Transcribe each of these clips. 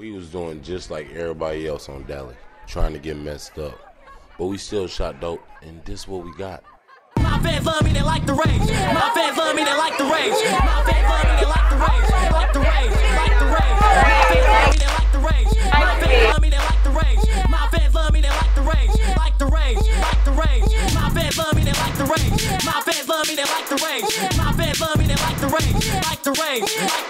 We was doing just like everybody else on Dally, trying to get messed up. But we still shot dope, and this what we got. My fans love me, they like the rage. My fans love me, they like the rage. My fans love me, they like the rage. Like the rage, like the rage. My fans love me, they like the rage. My fans love me, they like the rage. My fans love me, they like the rage. Like the rage, like the rage. My fans love me, they like the rage. My fans love me, they like the rage. My fans love me, they like the rage. Like the rage, like the rage.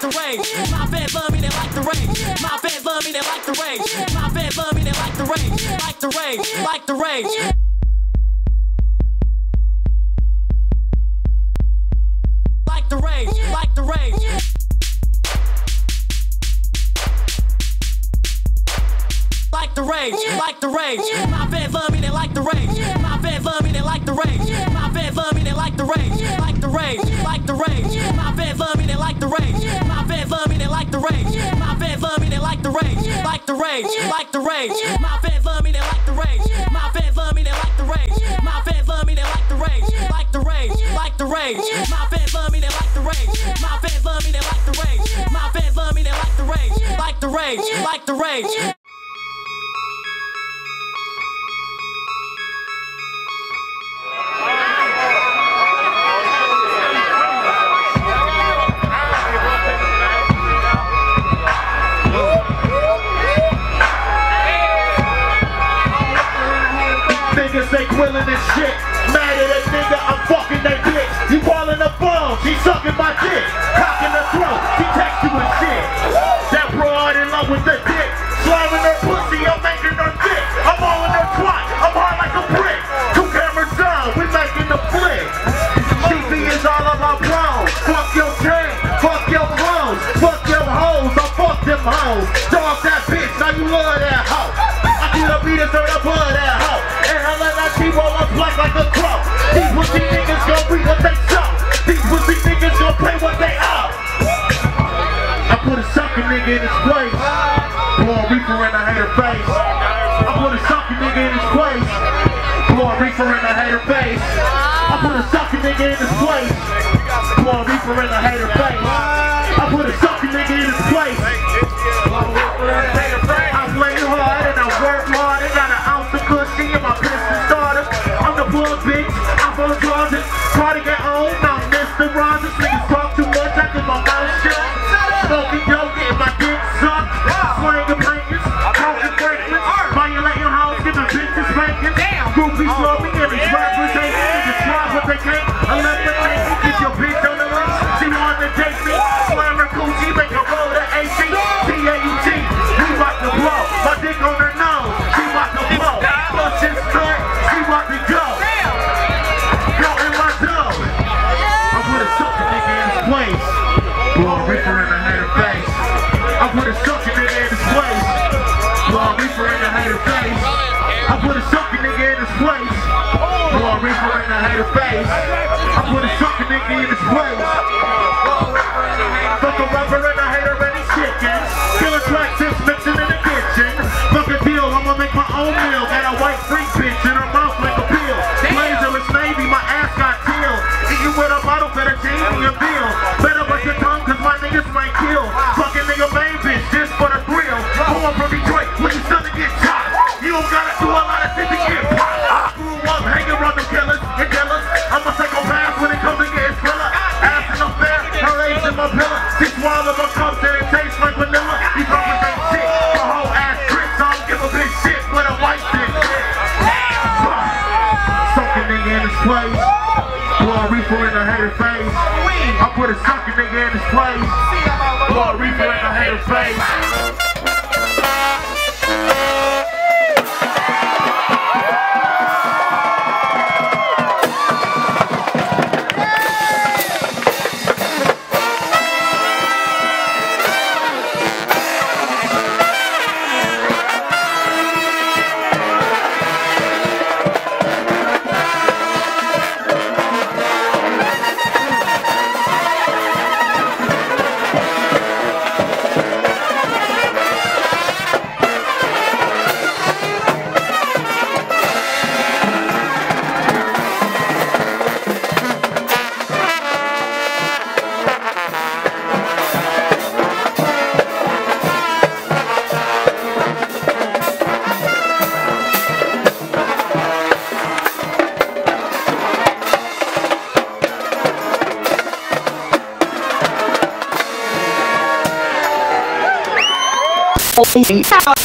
Fans love me, they like the rage. My fans love me, they like the rage. Like the rage, like the rage. like the rage, like the rage. Like the rage, like the rage. My fans love me, they like the rage. The rage, like the rage. My fans love me, they like the rage. My fans love me, they like the rage. My fans love me, they like the rage. Like the rage, like the rage. My fans love me, they like the rage. My fans love me, they like the rage. My fans love me, they like the rage. Like the rage, like the rage. They this shit. Mad at that nigga, I'm fucking that bitch. You ballin' the phone, she sucking my dick. Cocking the throat, she text you and shit. That broad in love with the dick. Slamming her pussy, I'm making her dick. I'm all in her twat, I'm hard like a brick. Two cameras down, we making the flick. TV is all about clothes. Fuck your chain, fuck your clothes, fuck your hoes, I fuck them hoes. Dog that bitch, now you love that hoe. I do the beat and turn up blood. And I let that T roll up black like a crow. These pussy niggas gon' read what they show. These pussy niggas gon' play what they owe. I put a sucker nigga in his place. Blow a reefer in a hater face. I put a sucker nigga in his place. Blow a reefer in a hater face. I put a sucker nigga in his place. Blow a reefer in a hater face. I'm Mr. Rogers. Niggas talk too much, I get my mouth shut. Smoking dope, getting my dick sucked. Slanging paintings, talking fragrance. Violating house, giving bitches spankings. Groupies love me and these rappers hate me. Niggas try what they can't. Eliminate me, get your bitch on the list. She wanna date me. Her coochie, make her roll the AC. T-A-U-T, place. Blow a reefer in the hater face. I put a sucker nigga in his place. Blow a reefer in the hater face. I put a sucker nigga in his place. Blow a reefer in the hater face. I put a sucker nigga in his place. Fuck a rapper and a Eating with a bottle, better change me a bill. Better bust your tongue, cause my niggas might kill. Fucking nigga main bitch, just for the thrill. Born from Detroit, when you starting to get shot. You don't gotta do a lot of shit to get popped. Grew up hanging around the killers and dealers. I'm a psychopath when it comes to getting thriller. Ass in the fair, her age in my pillar. She swallow my face. I put a sucking nigga in his place. Blow a reefer in the hater face. Now